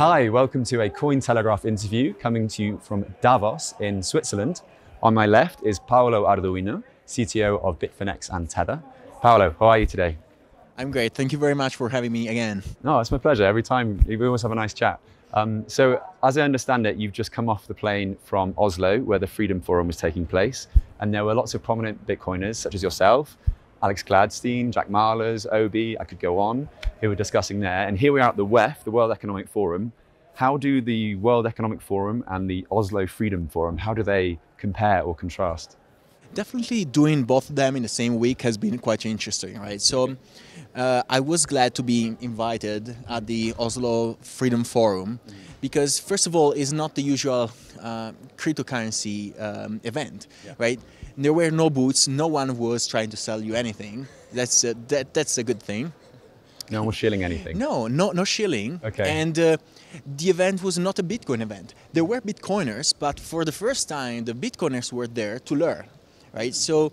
Hi, welcome to a Cointelegraph interview coming to you from Davos in Switzerland. On my left is Paolo Ardoino, CTO of Bitfinex and Tether. Paolo, how are you today? I'm great. Thank you very much for having me again. No, it's my pleasure. Every time we always have a nice chat. Um, so, as I understand it, you've just come off the plane from Oslo, where the Freedom Forum was taking place, and there were lots of prominent Bitcoiners, such as yourself, Alex Gladstein, Jack Mallers, Obi, I could go on, who were discussing there. And here we are at the WEF, the World Economic Forum. How do the World Economic Forum and the Oslo Freedom Forum, how do they compare or contrast? Definitely doing both of them in the same week has been quite interesting, right? So uh, I was glad to be invited at the Oslo Freedom Forum because, first of all, it's not the usual uh, cryptocurrency um, event, yeah. right? There were no booths. No one was trying to sell you anything. That's a, that, that's a good thing. No one was shilling anything. No, no, no shilling. Okay. And uh, the event was not a Bitcoin event. There were Bitcoiners, but for the first time, the Bitcoiners were there to learn, right? So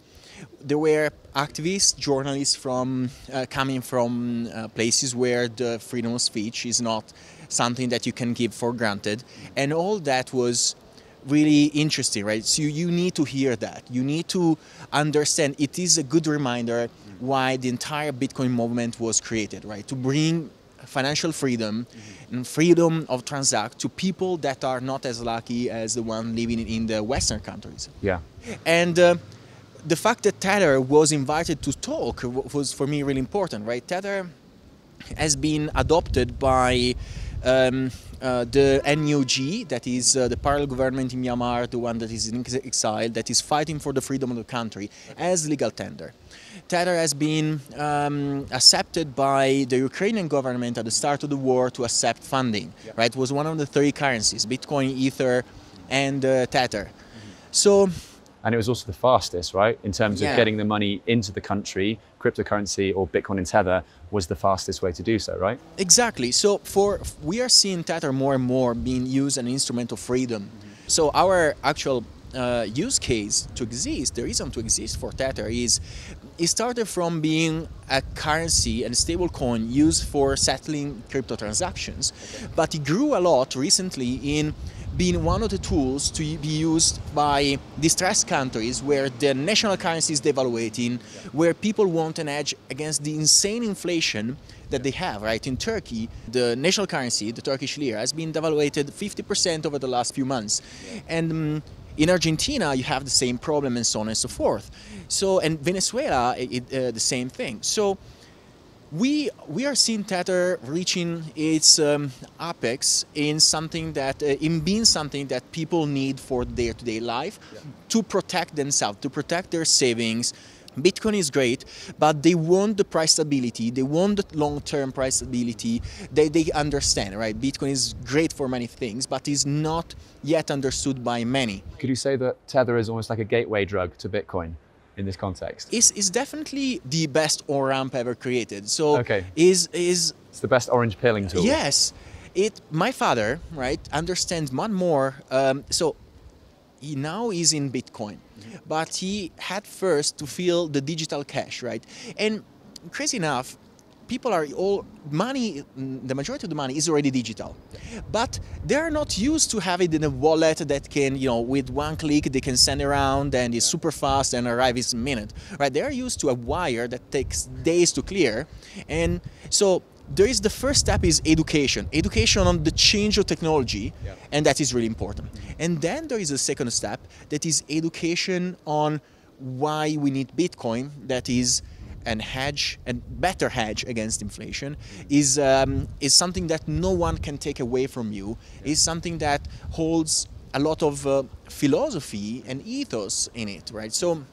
there were activists, journalists from uh, coming from uh, places where the freedom of speech is not something that you can give for granted, and all that was really interesting, right? So you, you need to hear that. You need to understand. It is a good reminder why the entire Bitcoin movement was created, right? To bring financial freedom mm-hmm. and freedom of transact to people that are not as lucky as the one living in the Western countries. Yeah. And uh, the fact that Tether was invited to talk was for me really important, right? Tether has been adopted by um, uh, the NUG, that is uh, the parallel government in Myanmar, the one that is in exile, that is fighting for the freedom of the country, as legal tender. Tether has been um, accepted by the Ukrainian government at the start of the war to accept funding. Yeah. Right, it was one of the three currencies: Bitcoin, Ether, and uh, Tether. Mm-hmm. So and it was also the fastest, right? In terms of getting the money into the country, cryptocurrency or Bitcoin and Tether was the fastest way to do so, right? Exactly. So for we are seeing Tether more and more being used as an instrument of freedom. Mm-hmm. So our actual uh, use case to exist, the reason to exist for Tether is it started from being a currency and stable coin used for settling crypto transactions, okay. but it grew a lot recently in being one of the tools to be used by distressed countries where the national currency is devaluating, where people want an edge against the insane inflation that they have, right? In Turkey, the national currency, the Turkish lira, has been devaluated 50% over the last few months. And um, in Argentina, you have the same problem and so on and so forth. So, and Venezuela, it, uh, the same thing. So, we we are seeing Tether reaching its um, apex in something that uh, in being something that people need for their day-to-day life yeah. to protect themselves, to protect their savings. Bitcoin is great, but they want the price stability. They want the long-term price stability. They, they understand, right? Bitcoin is great for many things, but is not yet understood by many. Could you say that Tether is almost like a gateway drug to Bitcoin? in this context? Is is definitely the best on ramp ever created. So okay. is is it's the best orange pilling tool. Yes, it. My father, right, understands much more. Um, so he now is in Bitcoin, but he had first to feel the digital cash, right? And crazy enough, people are all money the majority of the money is already digital. But they're not used to have it in a wallet that can you know with one click they can send around and is super fast and arrive in a minute right? They're used to a wire that takes days to clear. And so there is the first step is education education on the change of technology yeah. and that is really important and then there is a second step that is education on why we need bitcoin that is and hedge and better hedge against inflation is um, is something that no one can take away from you. Is something that holds a lot of uh, philosophy and ethos in it, right? So.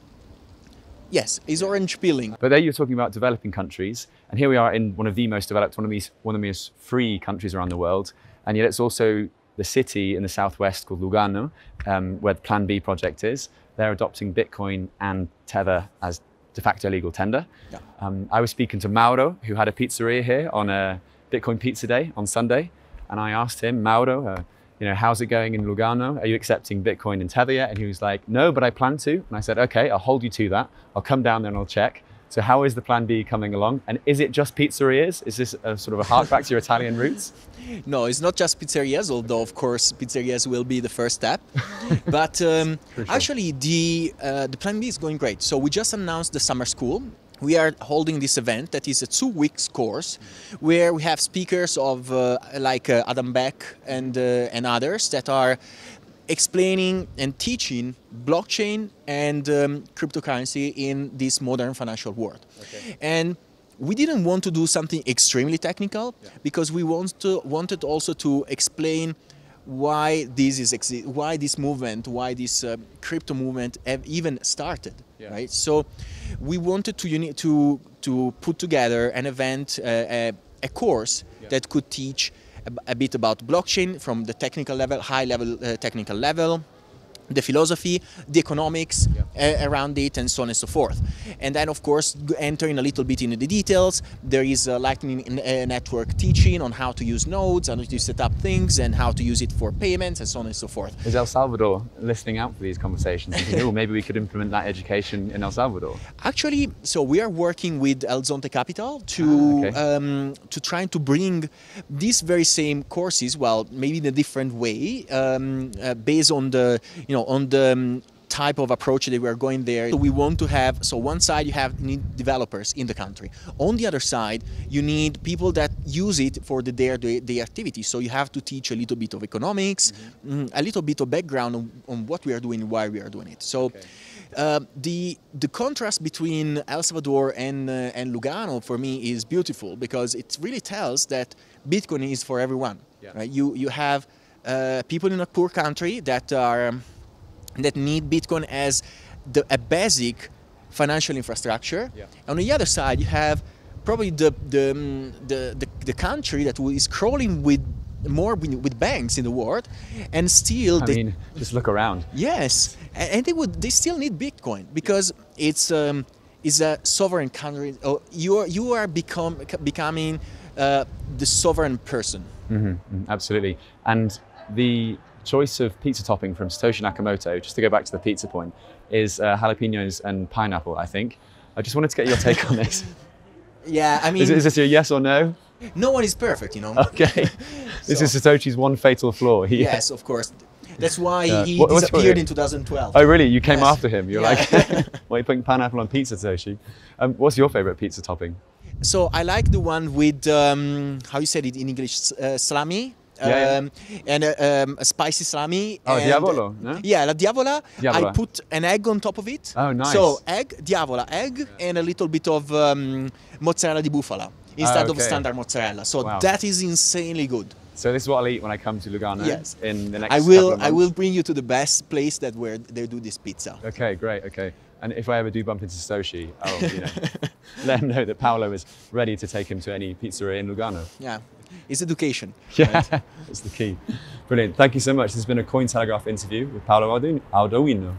Yes, is orange pilling. But there you're talking about developing countries, and here we are in one of the most developed, one of these, one of the most free countries around the world, and yet it's also the city in the southwest called Lugano, um, where the Plan B project is. They're adopting Bitcoin and Tether as de facto legal tender. Yeah. Um, I was speaking to Mauro, who had a pizzeria here on a Bitcoin Pizza Day on Sunday. And I asked him, Mauro, uh, you know, how's it going in Lugano? Are you accepting Bitcoin and Tether yet? And he was like, no, but I plan to. And I said, okay, I'll hold you to that. I'll come down there and I'll check. So how is the plan B coming along? And is it just pizzerias? Is this a sort of a hark back to your Italian roots? No, it's not just pizzerias, although of course pizzerias will be the first step. but um, actually, the uh, the plan B is going great. So we just announced the summer school. We are holding this event that is a two weeks course, where we have speakers of uh, like uh, Adam Back and uh, and others that are explaining and teaching blockchain and um, cryptocurrency in this modern financial world. Okay. And we didn't want to do something extremely technical yeah. because we want to, wanted also to explain why this is why this movement, why this uh, crypto movement have even started, yeah. right? So we wanted to uni- to to put together an event, uh, a, a, course yeah. that could teach a, bit about blockchain from the technical level, high level uh, technical level, the philosophy, the economics yeah. uh, around it, and so on and so forth. And then, of course, entering a little bit into the details, there is a Lightning uh, Network teaching on how to use nodes, and to set up things, and how to use it for payments, and so on and so forth. Is El Salvador listening out for these conversations? Thinking, oh, maybe we could implement that education in El Salvador. Actually, so we are working with El Zonte Capital to ah, okay. um, to trying to bring these very same courses, well, maybe in a different way, um, uh, based on the you know on the um, type of approach that we are going there. So we want to have so one side you have need developers in the country. On the other side, you need people that use it for the their day activity. So you have to teach a little bit of economics, mm-hmm. a little bit of background on, on, what we are doing, why we are doing it. So. Okay. Uh, the the contrast between El Salvador and uh, and Lugano for me is beautiful because it really tells that Bitcoin is for everyone. Yeah. Right? You you have uh, people in a poor country that are that need Bitcoin as the, a basic financial infrastructure. Yeah. On the other side, you have probably the the, um, the, the, the country that is crawling with more with banks in the world, and still I they, mean, just look around. Yes, and they would they still need Bitcoin because it's um, is a sovereign country. Oh, you are you are become becoming uh, the sovereign person. Mm-hmm, mm-hmm absolutely, and the choice of pizza topping from Satoshi Nakamoto, just to go back to the pizza point, is uh, jalapenos and pineapple, I think. I just wanted to get your take on this. Yeah, I mean. Is, is this a yes or no? No one is perfect, you know. Okay. this is Satoshi's one fatal flaw. He, yes, of course. That's why uh, he what, disappeared in 2012. Oh, really? You came yes. after him. You're yeah. like, why are you putting pineapple on pizza, Satoshi? Um, what's your favorite pizza topping? So I like the one with, um, how you said it in English, uh, salami yeah, um, and uh, um, a spicy salami. Oh, and, diavolo, no? Yeah, la diavola. diavola. I put an egg on top of it. Oh, nice. So egg, diavola, egg, and a little bit of um, mozzarella di bufala instead oh, okay. of standard mozzarella. So wow. that is insanely good. So this is what I'll eat when I come to Lugano. Yes. In the next. I will. I will bring you to the best place that where they do this pizza. Okay, great. Okay. And if I ever do bump into Satoshi, I'll you know, let him know that Paolo is ready to take him to any pizzeria in Lugano. Yeah, it's education. Yeah, right? that's the key. Brilliant. Thank you so much. This has been a Cointelegraph interview with Paolo Ardoino.